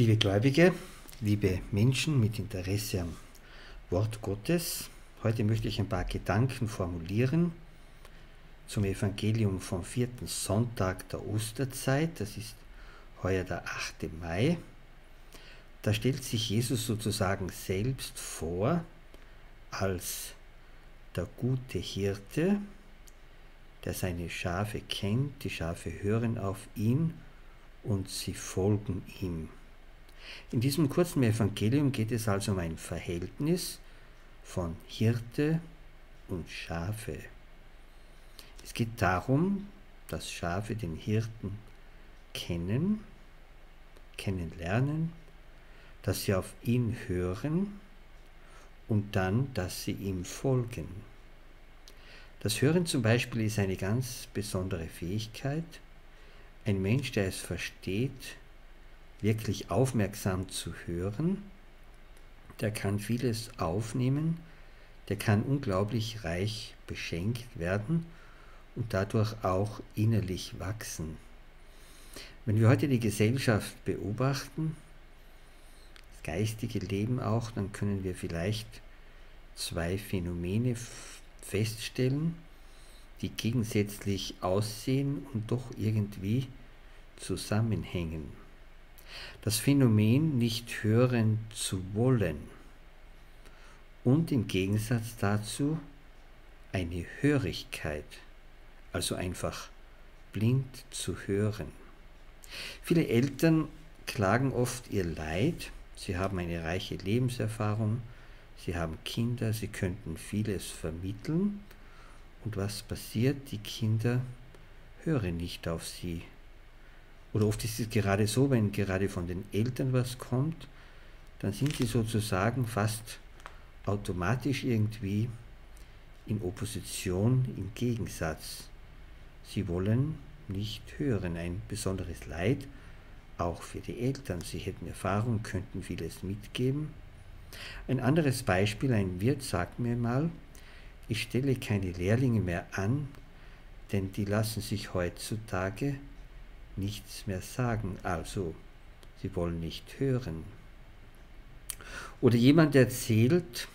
Liebe Gläubige, liebe Menschen mit Interesse am Wort Gottes, heute möchte ich ein paar Gedanken formulieren zum Evangelium vom vierten Sonntag der Osterzeit. Das ist heuer der 8. Mai. Da stellt sich Jesus sozusagen selbst vor als der gute Hirte, der seine Schafe kennt, die Schafe hören auf ihn und sie folgen ihm. In diesem kurzen Evangelium geht es also um ein Verhältnis von Hirte und Schafe. Es geht darum, dass Schafe den Hirten kennen, kennenlernen, dass sie auf ihn hören und dann, dass sie ihm folgen. Das Hören zum Beispiel ist eine ganz besondere Fähigkeit. Ein Mensch, der es versteht, wirklich aufmerksam zu hören, der kann vieles aufnehmen, der kann unglaublich reich beschenkt werden und dadurch auch innerlich wachsen. Wenn wir heute die Gesellschaft beobachten, das geistige Leben auch, dann können wir vielleicht zwei Phänomene feststellen, die gegensätzlich aussehen und doch irgendwie zusammenhängen. Das Phänomen nicht hören zu wollen und im Gegensatz dazu eine Hörigkeit, also einfach blind zu hören. Viele Eltern klagen oft ihr Leid, sie haben eine reiche Lebenserfahrung, sie haben Kinder, sie könnten vieles vermitteln. Und was passiert? Die Kinder hören nicht auf sie, oder oft ist es gerade so, wenn gerade von den Eltern was kommt, dann sind sie sozusagen fast automatisch irgendwie in Opposition, im Gegensatz. Sie wollen nicht hören. Ein besonderes Leid, auch für die Eltern. Sie hätten Erfahrung, könnten vieles mitgeben. Ein anderes Beispiel, ein Wirt sagt mir mal, ich stelle keine Lehrlinge mehr an, denn die lassen sich heutzutage nichts mehr sagen, also sie wollen nicht hören. Oder jemand erzählt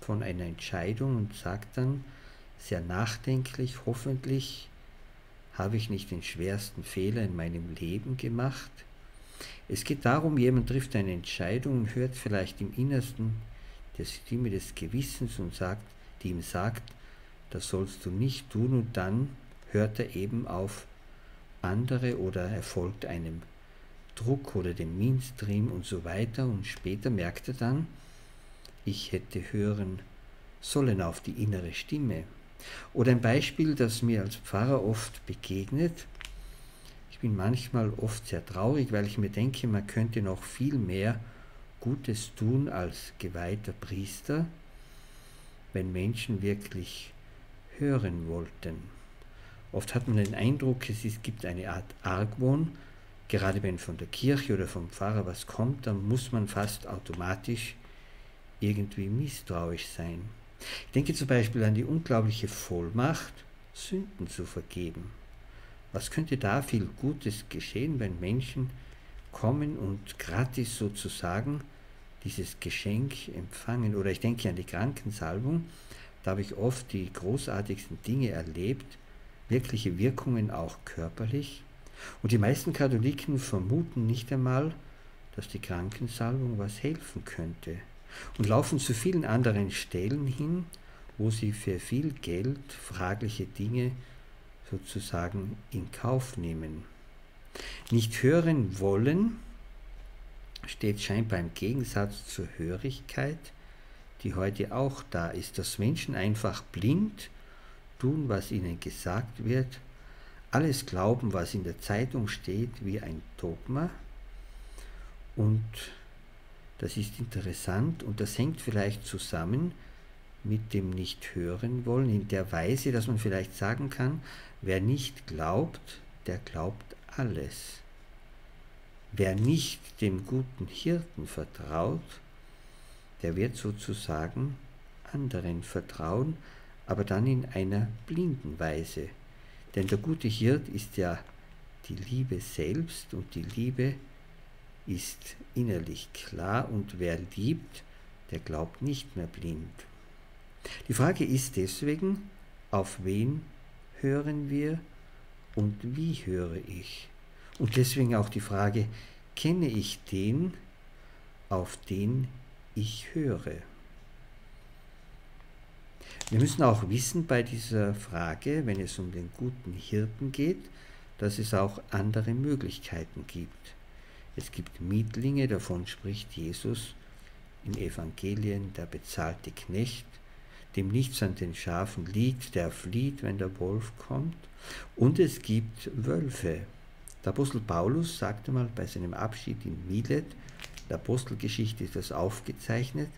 von einer Entscheidung und sagt dann sehr nachdenklich, hoffentlich habe ich nicht den schwersten Fehler in meinem Leben gemacht. Es geht darum, jemand trifft eine Entscheidung und hört vielleicht im Innersten der Stimme des Gewissens und sagt, die ihm sagt, das sollst du nicht tun und dann hört er eben auf andere oder er folgt einem Druck oder dem Mainstream und so weiter und später merkt er dann, ich hätte hören sollen auf die innere Stimme. Oder ein Beispiel, das mir als Pfarrer oft begegnet. Ich bin manchmal oft sehr traurig, weil ich mir denke, man könnte noch viel mehr Gutes tun als geweihter Priester, wenn Menschen wirklich hören wollten. Oft hat man den Eindruck, es gibt eine Art Argwohn, gerade wenn von der Kirche oder vom Pfarrer was kommt, dann muss man fast automatisch irgendwie misstrauisch sein. Ich denke zum Beispiel an die unglaubliche Vollmacht, Sünden zu vergeben. Was könnte da viel Gutes geschehen, wenn Menschen kommen und gratis sozusagen dieses Geschenk empfangen? Oder ich denke an die Krankensalbung, da habe ich oft die großartigsten Dinge erlebt, wirkliche Wirkungen auch körperlich. Und die meisten Katholiken vermuten nicht einmal, dass die Krankensalbung was helfen könnte und laufen zu vielen anderen Stellen hin, wo sie für viel Geld fragliche Dinge sozusagen in Kauf nehmen. Nicht hören wollen steht scheinbar im Gegensatz zur Hörigkeit, die heute auch da ist, dass Menschen einfach blind tun, was ihnen gesagt wird, alles glauben, was in der Zeitung steht, wie ein Dogma. Und das ist interessant und das hängt vielleicht zusammen mit dem Nicht-Hören wollen, in der Weise, dass man vielleicht sagen kann, wer nicht glaubt, der glaubt alles. Wer nicht dem guten Hirten vertraut, der wird sozusagen anderen vertrauen, aber dann in einer blinden Weise. Denn der gute Hirt ist ja die Liebe selbst und die Liebe ist innerlich klar und wer liebt, der glaubt nicht mehr blind. Die Frage ist deswegen, auf wen hören wir und wie höre ich? Und deswegen auch die Frage, kenne ich den, auf den ich höre? Wir müssen auch wissen bei dieser Frage, wenn es um den guten Hirten geht, dass es auch andere Möglichkeiten gibt. Es gibt Mietlinge, davon spricht Jesus in Evangelien, der bezahlte Knecht, dem nichts an den Schafen liegt, der flieht, wenn der Wolf kommt. Und es gibt Wölfe. Der Apostel Paulus sagte mal bei seinem Abschied in Milet, der Apostelgeschichte ist das aufgezeichnet,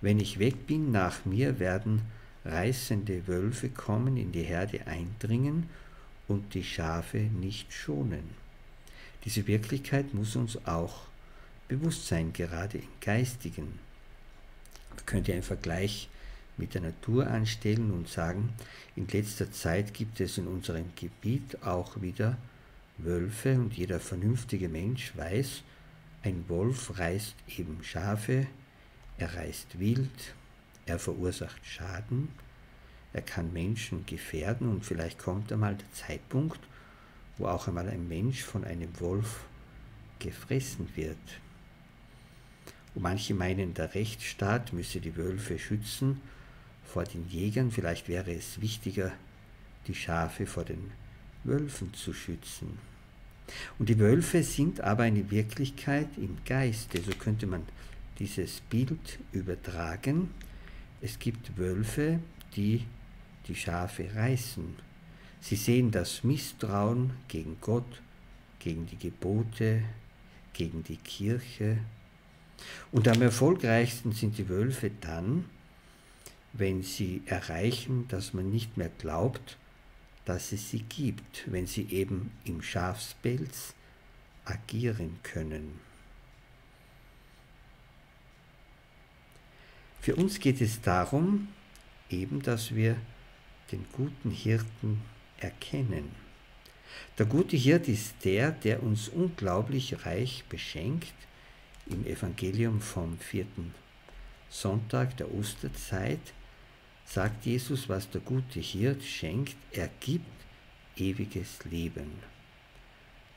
wenn ich weg bin, nach mir werden reißende Wölfe kommen, in die Herde eindringen und die Schafe nicht schonen. Diese Wirklichkeit muss uns auch bewusst sein, gerade im Geistigen. Man könnte einen Vergleich mit der Natur anstellen und sagen, in letzter Zeit gibt es in unserem Gebiet auch wieder Wölfe und jeder vernünftige Mensch weiß, ein Wolf reißt eben Schafe, er reißt Wild, er verursacht Schaden, er kann Menschen gefährden und vielleicht kommt einmal der Zeitpunkt, wo auch einmal ein Mensch von einem Wolf gefressen wird. Und manche meinen, der Rechtsstaat müsse die Wölfe schützen vor den Jägern, vielleicht wäre es wichtiger, die Schafe vor den Wölfen zu schützen. Und die Wölfe sind aber eine Wirklichkeit im Geiste, so könnte man dieses Bild übertragen. Es gibt Wölfe, die die Schafe reißen. Sie sehen das Misstrauen gegen Gott, gegen die Gebote, gegen die Kirche. Und am erfolgreichsten sind die Wölfe dann, wenn sie erreichen, dass man nicht mehr glaubt, dass es sie gibt, wenn sie eben im Schafspelz agieren können. Für uns geht es darum, eben, dass wir den guten Hirten erkennen. Der gute Hirt ist der, der uns unglaublich reich beschenkt im Evangelium vom vierten Sonntag der Osterzeit sagt Jesus, was der gute Hirt schenkt, er gibt ewiges Leben.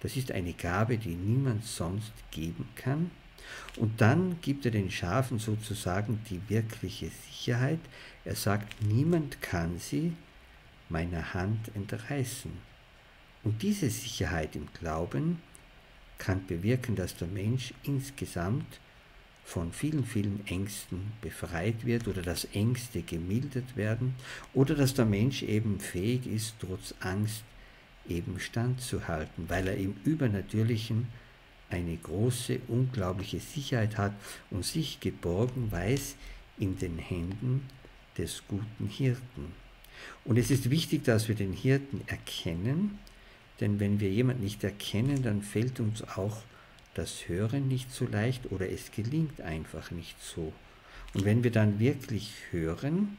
Das ist eine Gabe, die niemand sonst geben kann. Und dann gibt er den Schafen sozusagen die wirkliche Sicherheit. Er sagt, niemand kann sie meiner Hand entreißen. Und diese Sicherheit im Glauben kann bewirken, dass der Mensch insgesamt von vielen, vielen Ängsten befreit wird oder dass Ängste gemildert werden oder dass der Mensch eben fähig ist, trotz Angst eben standzuhalten, weil er im Übernatürlichen eine große, unglaubliche Sicherheit hat und sich geborgen weiß in den Händen des guten Hirten. Und es ist wichtig, dass wir den Hirten erkennen, denn wenn wir jemanden nicht erkennen, dann fällt uns auch das Hören nicht so leicht oder es gelingt einfach nicht so. Und wenn wir dann wirklich hören,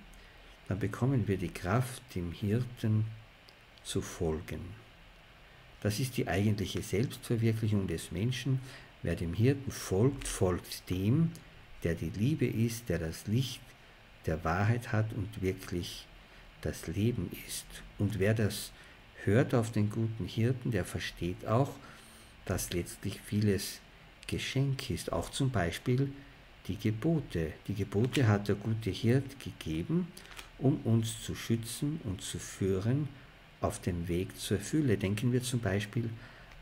dann bekommen wir die Kraft, dem Hirten zu folgen. Das ist die eigentliche Selbstverwirklichung des Menschen. Wer dem Hirten folgt, folgt dem, der die Liebe ist, der das Licht der Wahrheit hat und wirklich das Leben ist. Und wer das hört auf den guten Hirten, der versteht auch, dass letztlich vieles Geschenk ist, auch zum Beispiel die Gebote. Die Gebote hat der gute Hirt gegeben, um uns zu schützen und zu führen auf den Weg zur Fülle. Denken wir zum Beispiel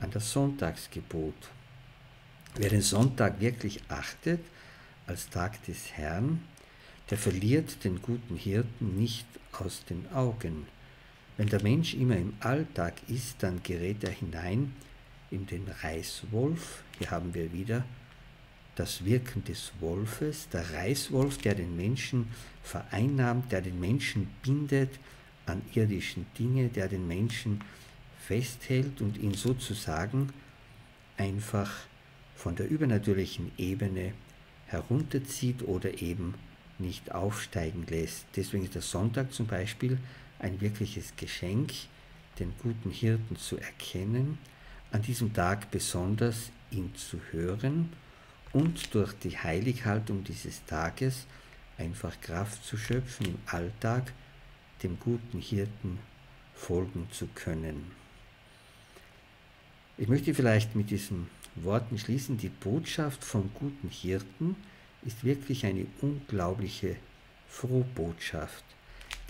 an das Sonntagsgebot. Wer den Sonntag wirklich achtet als Tag des Herrn, der verliert den guten Hirten nicht aus den Augen. Wenn der Mensch immer im Alltag ist, dann gerät er hinein in den Reißwolf. Hier haben wir wieder das Wirken des Wolfes, der Reißwolf, der den Menschen vereinnahmt, der den Menschen bindet an irdischen Dinge, der den Menschen festhält und ihn sozusagen einfach von der übernatürlichen Ebene herunterzieht oder eben nicht aufsteigen lässt. Deswegen ist der Sonntag zum Beispiel ein wirkliches Geschenk, den guten Hirten zu erkennen, an diesem Tag besonders ihn zu hören und durch die Heilighaltung dieses Tages einfach Kraft zu schöpfen, im Alltag dem guten Hirten folgen zu können. Ich möchte vielleicht mit diesen Worten schließen, die Botschaft vom guten Hirten ist wirklich eine unglaubliche Frohbotschaft.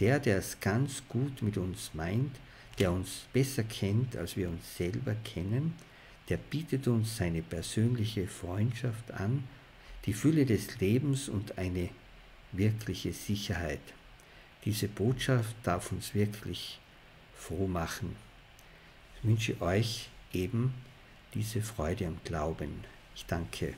Der, der es ganz gut mit uns meint, der uns besser kennt, als wir uns selber kennen, der bietet uns seine persönliche Freundschaft an, die Fülle des Lebens und eine wirkliche Sicherheit. Diese Botschaft darf uns wirklich froh machen. Ich wünsche euch eben diese Freude am Glauben. Ich danke.